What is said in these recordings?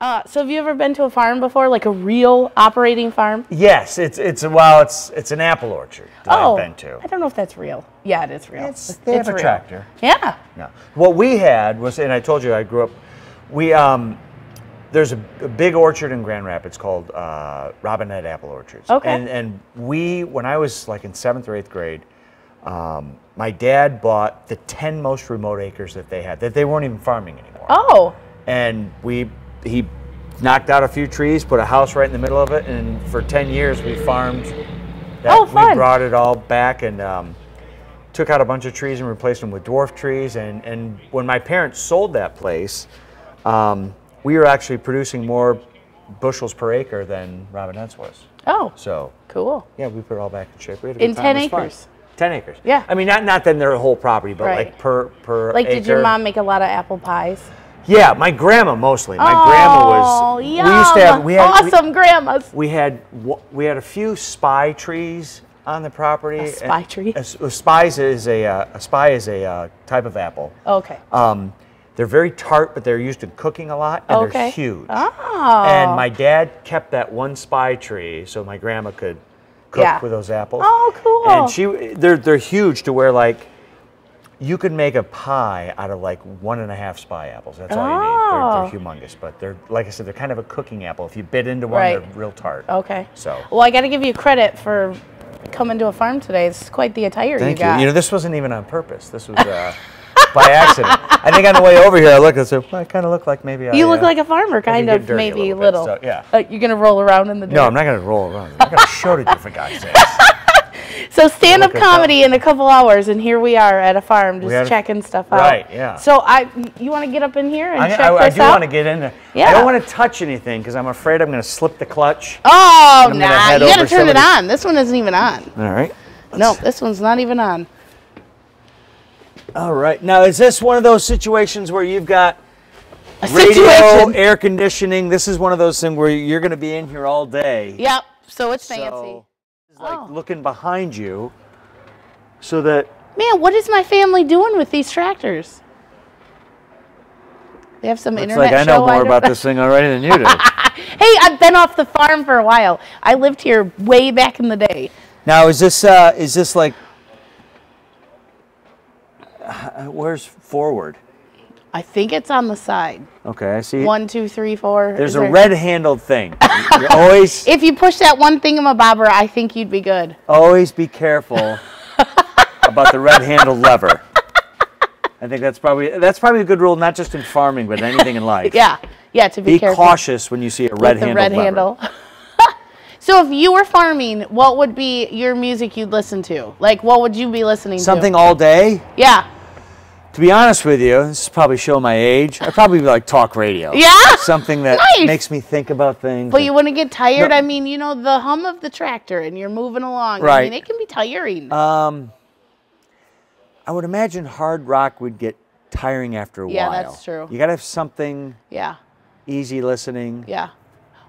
Uh, so have you ever been to a farm before, like a real operating farm? Yes, it's it's well, it's it's an apple orchard that oh, I've been to. I don't know if that's real. Yeah, it is real. It's, they have a real. tractor. Yeah. No. What we had was, and I told you I grew up. We um, there's a, a big orchard in Grand Rapids called uh, Robinette Apple Orchards. Okay. And and we, when I was like in seventh or eighth grade, um, my dad bought the ten most remote acres that they had that they weren't even farming anymore. Oh. And we he knocked out a few trees, put a house right in the middle of it, and for ten years we farmed. That, Oh, We brought it all back and. Um, took out a bunch of trees and replaced them with dwarf trees. And, and when my parents sold that place, um, we were actually producing more bushels per acre than Robinette's was. Oh. So Cool. yeah, we put it all back in shape. We had a In 10 It fun. acres? Ten acres. Yeah. I mean, not not then their whole property, but Right. like per per. Like, did your mom make a lot of apple pies? Yeah, my grandma mostly. My oh, grandma was. Yum. We used to have. We had, we- awesome grandmas. we had we had a few spy trees on the property. A spy tree? A, a spies is a uh, a spy is a uh, type of apple. Okay. Um, they're very tart, but they're used in cooking a lot, and okay. they're huge. Oh. And my dad kept that one spy tree so my grandma could cook Yeah. with those apples. Oh, cool. And she, they're they're huge to where like. You could make a pie out of like one and a half spy apples. That's all you need. They're, Oh. they're humongous, but they're like I said, they're kind of a cooking apple. If you bit into one, Right. they're real tart. Okay. So Well, I got to give you credit for coming to a farm today. It's quite the attire Thank you you. got. You know, this wasn't even on purpose. This was uh, by accident. I think on the way over here, I looked and said, well, I kind of look like maybe I. You look uh, like a farmer, kind of, maybe a little little. bit, so, yeah. Uh, you're gonna roll around in the dirt. No, I'm not going to roll around. I got a show it to you, for God's sake. So stand up comedy in a couple hours, and here we are at a farm just checking stuff out. Right, yeah. So I, you want to get up in here and I, check I, I this do want to get in there. Yeah. I don't want to touch anything because I'm afraid I'm going to slip the clutch. Oh, nah, you gotta over turn it on. This one isn't even on. All right. No, this one's not even on. All right. Now, is this one of those situations where you've got A radio, situation. air conditioning? This is one of those things where you're going to be in here all day. Yep. So it's fancy. So, like Oh. looking behind you so that Man, what is my family doing with these tractors? They have some Looks internet like I know more about this thing already than you do. Hey, I've been off the farm for a while. I lived here way back in the day. now, is this uh, is this like uh, where's forward? I think it's on the side. Okay, I see. One, two, three, four. There's Is a there- red-handled thing. You always If you push that one thing thingamabobber, I think you'd be good. always be careful about the red-handled lever. I think that's probably that's probably a good rule, not just in farming, but anything in life. Yeah, yeah. To be, Be careful cautious when you see a red-handled red lever. handle. so, if you were farming, what would be your music you'd listen to? Like, what would you be listening Something to? Something all day. Yeah. To be honest with you, this is probably showing my age. I'd probably like talk radio. Yeah? Something that Nice. makes me think about things. But you wouldn't get tired. No. I mean, you know, the hum of the tractor, and you're moving along. Right. I mean, it can be tiring. Um, I would imagine hard rock would get tiring after a Yeah, while. Yeah, that's true. You gotta have something yeah. easy listening. Yeah.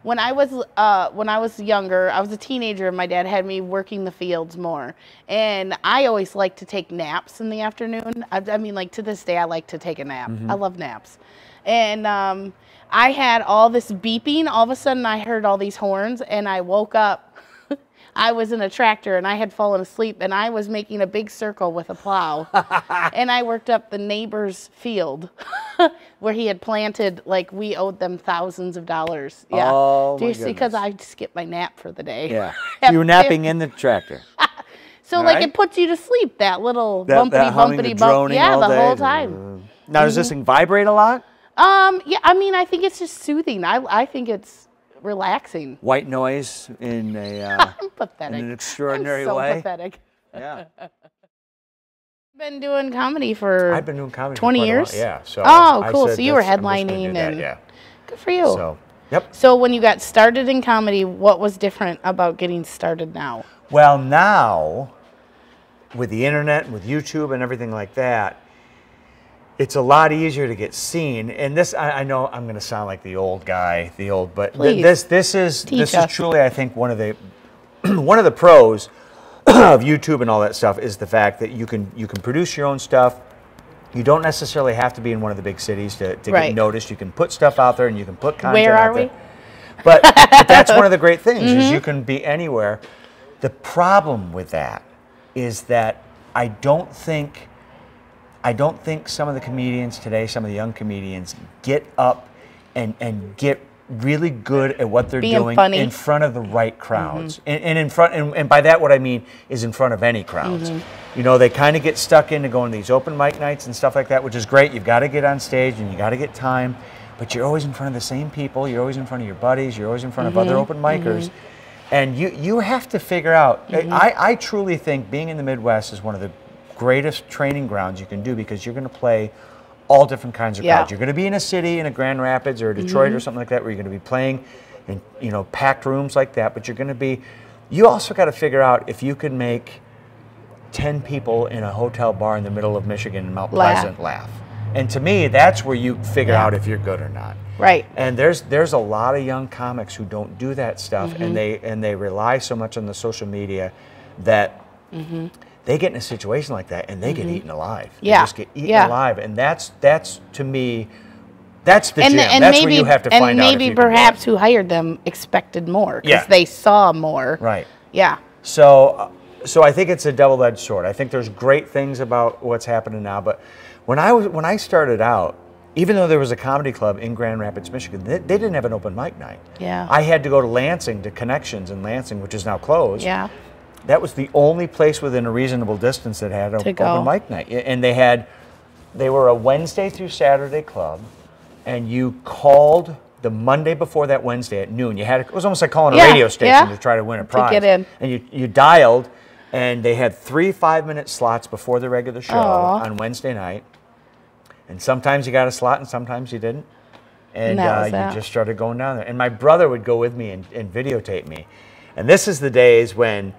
When I was uh, when I was younger, I was a teenager, and my dad had me working the fields more. And I always like to take naps in the afternoon. I, I mean, like to this day, I like to take a nap. Mm-hmm. I love naps. And um, I had all this beeping. All of a sudden, I heard all these horns, and I woke up. I was in a tractor, and I had fallen asleep, and I was making a big circle with a plow. and I worked up the neighbor's field where he had planted like we owed them thousands of dollars. Yeah. Oh, my Just because I skipped my nap for the day. Yeah. You were napping in the tractor. So like right? it puts you to sleep that little That, bumpity that humming, bumpity bump. droning Yeah, the day. whole time. Now, does this thing vibrate a lot? Um yeah, I mean I think it's just soothing. I I think it's relaxing. White noise in a. Uh, I'm pathetic. an extraordinary I'm so way. pathetic. yeah. Been doing comedy for I've been doing comedy. for 20 quite years? Yeah. So. Oh, cool. said So you were that's- I'm just gonna do headlining that, and- Yeah. good for you. So. Yep. So when you got started in comedy, what was different about getting started now? Well, now, with the internet and with YouTube and everything like that, it's a lot easier to get seen. And this, I, I know I'm going to sound like the old guy, the old, but th- this, this is Teach this us. is truly, I think, one of the one of the pros of YouTube and all that stuff is the fact that you can you can produce your own stuff. You don't necessarily have to be in one of the big cities to, to Right. get noticed. You can put stuff out there and you can put content Where out are there. we? Mm-hmm. But, but that's one of the great things is you can be anywhere. The problem with that is that I don't think I don't think some of the comedians today, some of the young comedians, get up and, and get really good at what they're Being doing funny. in front of the right mm-hmm. crowds. And, and in front and, and by that what I mean is in front of any crowds. Mm-hmm. You know, they kind of get stuck into going to these open mic nights and stuff like that, which is great. You've got to get on stage and you got to get time, but you're always in front of the same people, you're always in front of your buddies, you're always in front of other mm-hmm. open micers. And you, you have to figure out. I, I truly think being in the Midwest is one of the greatest training grounds you can do because you're going to play all different kinds of Yeah. crowds. You're going to be in a city, in a Grand Rapids or a Detroit or something like that, where you're going to be playing in you know packed rooms like that. But you're going to be. You also got to figure out if you can make ten people in a hotel bar in the middle of Michigan, in Mount Laugh. Pleasant, laugh. And to me, that's where you figure Yeah. out if you're good or not. Right. And there's there's a lot of young comics who don't do that stuff, Mm-hmm. and they and they rely so much on the social media that Mm-hmm. They get in a situation like that and they get eaten alive. They Yeah. just get eaten Yeah. alive, and that's that's to me, that's the and, gym. and that's maybe where you have to find out. if maybe perhaps who hired them expected more because Yeah. they saw more. right. Yeah. So, uh, so I think it's a double-edged sword. I think there's great things about what's happening now, but when I was when I started out, even though there was a comedy club in Grand Rapids, Michigan, they, they didn't have an open mic night. Yeah. I had to go to Lansing to Connxtions in Lansing, which is now closed. Yeah. That was the only place within a reasonable distance that had an To go. open mic night, and they had they were a Wednesday through Saturday club, and you called the Monday before that Wednesday at noon. You had it was almost like calling a radio station yeah. to try to win a prize. get in. And you you dialed, and they had three five minute slots before the regular show Aw. on Wednesday night. And sometimes you got a slot, and sometimes you didn't. And that uh, you just started going down there. And my brother would go with me and, and videotape me. And this is the days when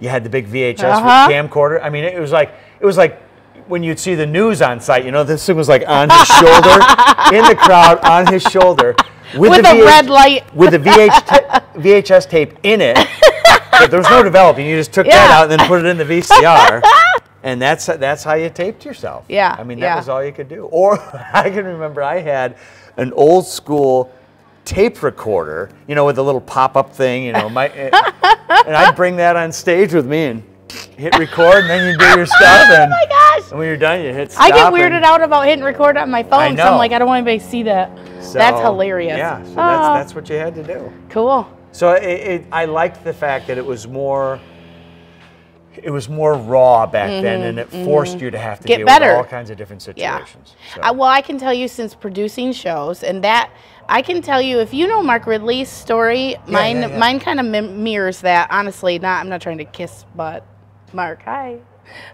you had the big VHS Uh-huh. camcorder. I mean, it was like it was like when you'd see the news on site. You know, this thing was like on his shoulder, in the crowd, on his shoulder, With the a red light. with the VH ta- VHS tape in it. But there was no developing. You just took that out and then put it in the VCR. And that's that's how you taped yourself. Yeah, I mean, that yeah. was all you could do. Or I can remember I had an old school tape recorder, you know, with a little pop-up thing, you know, my, eh, and I'd bring that on stage with me and hit record, and then you do your oh stuff, and, Oh my gosh. and when you're done, you hit stop. I get and- weirded out about hitting record on my phone, so. I'm like, I don't want anybody to see that. so- that's hilarious. Yeah, so Oh, that's ah. that's what you had to do. cool. So it, it, I liked the fact that it was more. It was more raw back then, and it forced you to have to Mm-hmm, Get deal better. with all kinds of different Yeah. situations. So- Uh, well, I can tell you since producing shows, and that I can tell you if you know Mark Ridley's story, mine yeah, yeah. mine kind of mirrors that. Honestly, not I'm not trying to kiss butt, Mark. Hi.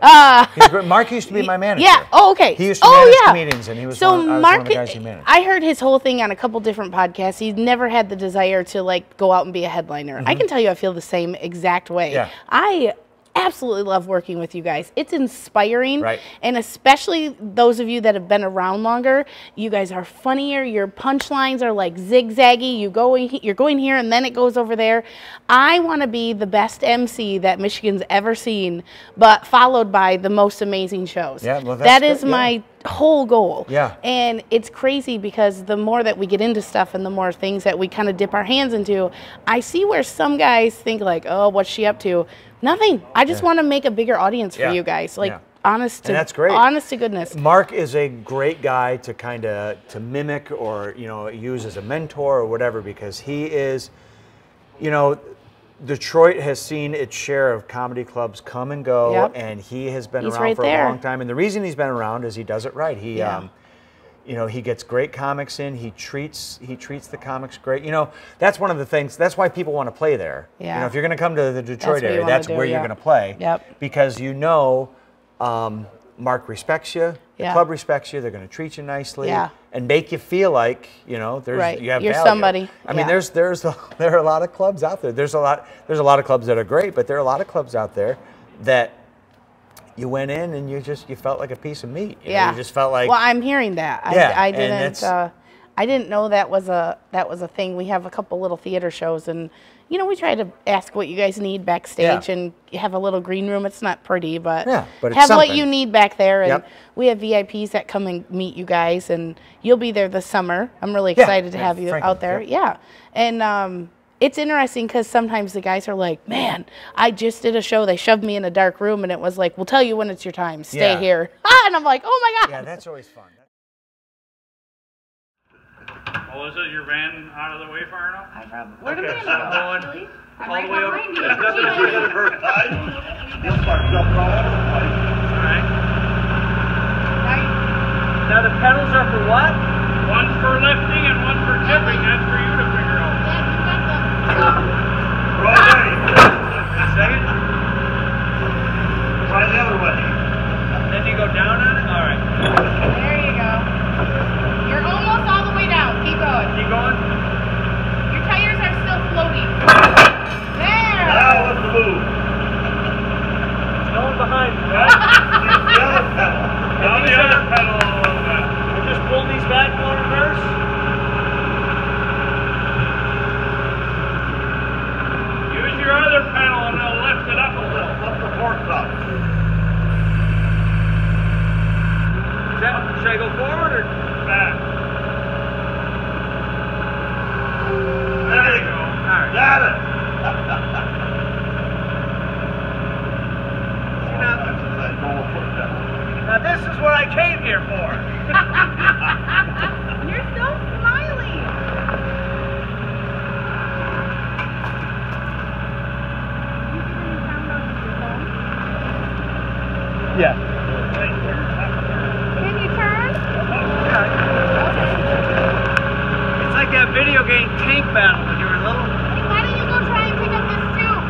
Uh, Mark used to be my manager. Yeah. Oh, okay. He used to oh, manage yeah. comedians, and he was so one, I Mark. one of the guys he managed. I heard his whole thing on a couple different podcasts. He's never had the desire to like go out and be a headliner. I can tell you, I feel the same exact way. Mm-hmm. Yeah. I absolutely love working with you guys. It's inspiring, Right. and especially those of you that have been around longer. You guys are funnier. Your punchlines are like zigzaggy. You going, you're going here, and then it goes over there. I want to be the best MC that Michigan's ever seen, but followed by the most amazing shows. Yeah, well, that is good, yeah. my whole goal. Yeah. And it's crazy because the more that we get into stuff and the more things that we kind of dip our hands into, I see where some guys think like, "Oh, what's she up to?" Nothing. I just want to make a bigger audience for Yeah. you guys. Like Yeah. honest to And that's great. honest to goodness. Mark is a great guy to kind of to mimic or you know use as a mentor or whatever because he is, you know, Detroit has seen its share of comedy clubs come and go, Yep. and he has been He's around right for there. a long time. And the reason he's been around is he does it right. He, Yeah. um, you know, he gets great comics in. He treats he treats the comics great. You know, that's one of the things. That's why people want to play there. Yeah. You know, if you're going to come to the Detroit you area, that's do, where you're going to play. Yep. Because you know, um, Mark respects you. The Yeah. club respects you. They're going to treat you nicely. Yeah. And make you feel like you know there's Right. you have You're value. somebody. I mean, there's there's a, there are a lot of clubs out there. There's a lot there's a lot of clubs that are great, but there are a lot of clubs out there that you went in and you just you felt like a piece of meat. you know, yeah. You just felt like Well, I'm hearing that. Yeah, I, I didn't. Uh, I didn't know that was a that was a thing. We have a couple little theater shows, and you know we try to ask what you guys need backstage, Yeah. and have a little green room. It's not pretty, but Yeah, but have what you need back there. And Yep. we have VIPs that come and meet you guys, and you'll be there this summer. I'm really Yeah, excited to yeah, have you Franklin, out there. yep. Yeah, and um, it's interesting because sometimes the guys are like, "Man, I just did a show. They shoved me in a dark room, and it was like, we'll tell you when it's your time. Stay here." Ah, and I'm like, "Oh my god." Yeah, that's always fun. Oh, is it your van out of the way far enough? I probably. Where did Okay, man so go? I'm going I'm all right the way up. behind you. There's nothing Jeez. for the first time. You'll jumping all over the place. Alright. Right. Now the pedals are for what? One's for lifting and one for tipping. That's for you to figure out. Yeah, you got the. We're. Second. Try the other way. Then you go down on it? Alright. There you go. You're almost all the way down. Keep going. Keep going? Your tires are still floating. There. Now what's the move? No one behind me, Right? the other pedal. Now the other pedal a little bit. We're just pulling these back and going reverse? Use your other pedal and it'll lift it up a little. Lift the forks up. Is that, should I go forward or? Back. There you go. Alright. Got it. See, now, now this is what I came here for. You're so smiley. Yeah. Can you turn? Oh, it's like that video game Tank Battle when you were little. Hey, why don't you go try and pick up this tube?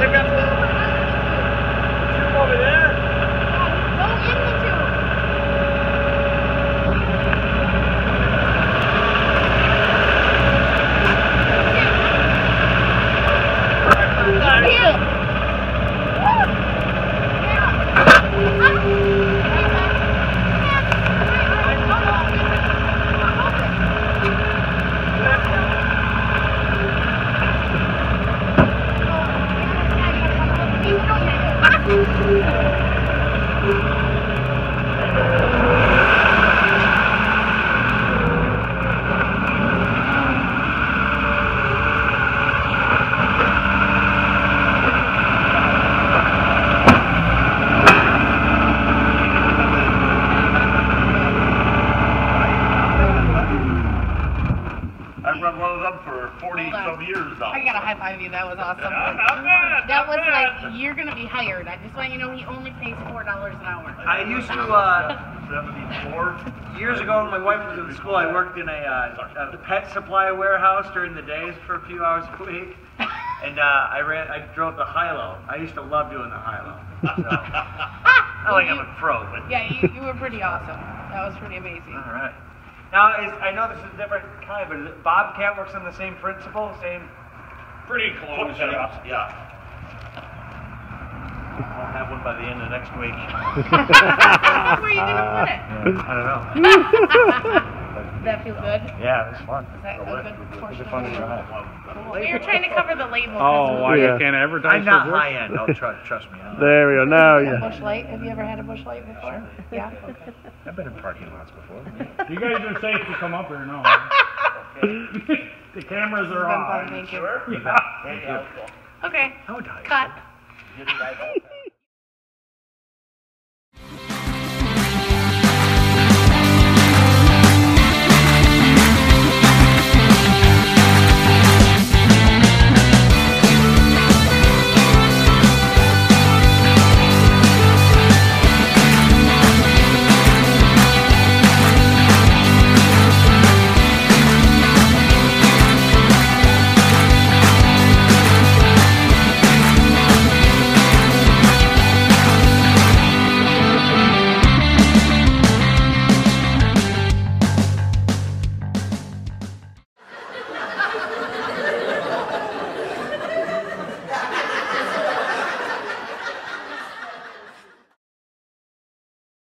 Pick up the tube over there. Go in the tube. Here. I've run one of them for 40 some years now. I gotta high five you. That was awesome. Not bad. That not was bad. like you're gonna be hired. I just want you to know he only pays four dollars an hour. I used to, uh, 74. years ago when my wife was in school, I worked in a, uh, a pet supply warehouse during the days for a few hours a week. And uh, I ran, I drove the high-low. I used to love doing the high-low. So, Not like I'm a pro, but Yeah, you, you were pretty awesome. That was pretty amazing. all right. Now, is, I know this is a different kind, but is it, Bobcat works on the same principle, same. pretty close. Yeah. yeah. I'll have one by the end of next week. Where are you gonna put it? I don't know. Does that feel good? Yeah, it was fun. Is that a good portion? fun to of drive. Well, we were trying to cover the label. Oh, why Yeah. you can't advertise I'm not high end. Don't trust, trust me. I'm- There we go. Now, yeah. Busch Light. Have you ever had a Busch Light before? Yeah. I've been in parking lots before. You guys are safe to come up here now. the cameras are on. thank you. You bet. Thank you. Okay. How would Cut.